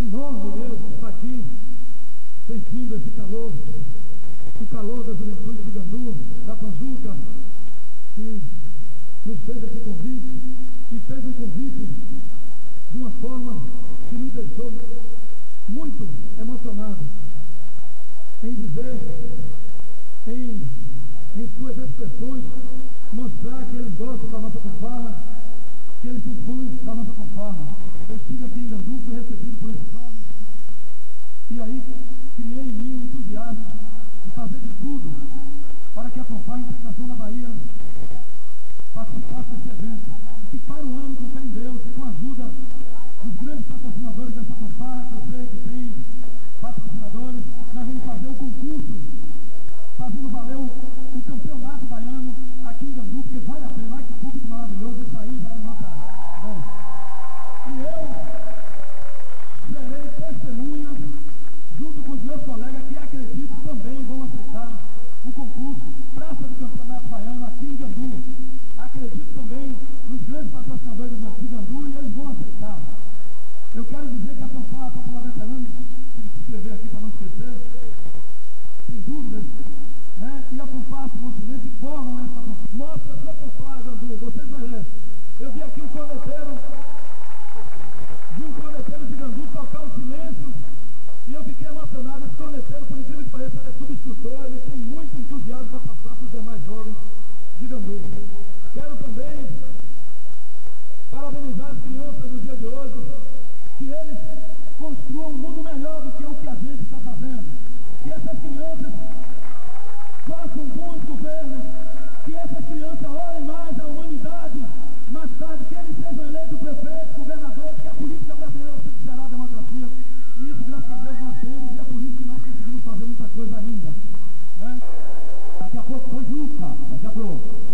enorme mesmo estar aqui, sentindo esse calor o calor da juventude de Gandu, da Panjuca, que nos fez esse convite e fez um convite de uma forma que nos deixou muito emocionados em dizer, em, em suas expressões, mostrar que eles gostam da nossa fanfarra, que eles fãs da nossa fanfarra. Tudo para que a fanfarra Integração da Bahia participasse desse evento. E para o ano, com fé em Deus e com a ajuda dos grandes patrocinadores dessa fanfarra, que eu sei que tem patrocinadores, nós vamos fazer um concurso, fazendo valer o, o campeonato baiano aqui em Gandu, porque vale a pena. Que público maravilhoso, isso aí é nota 10. E eu serei testemunha, junto com os meus colegas que acredito também vão aceitar o concurso Praça do Campeonato Baiano aqui em Gandu. Acredito também nos grandes patrocinadores de Gandu e eles vão aceitar. Eu quero dizer que a fanfarra popular veterana, tive que escrever aqui para não esquecer, sem dúvidas, né? e a fanfarra simonsinense formam essa fanfarra. Mostra a sua fanfarra, Gandu, vocês merecem. Eu vi aqui um corneteiro, vi um corneteiro de Gandu tocar o silêncio, e eu fiquei emocionado. Esse corneteiro, por incrível que pareça, ele é subinstrutor, ele tem muito entusiasmo para passar para os demais jovens de Gandu. Quero também parabenizar as crianças no dia de hoje, que eles construam um mundo melhor do que o que a gente está fazendo. Que essas crianças façam bons governos, que essas crianças olhem mais a humanidade, mais tarde que eles sejam eleitos prefeitos, governadores, que a política brasileira será a democracia. E isso, graças a Deus, nós temos e é por isso que nós conseguimos fazer muita coisa ainda. Né? Daqui a pouco, Panjuca, daqui a pouco.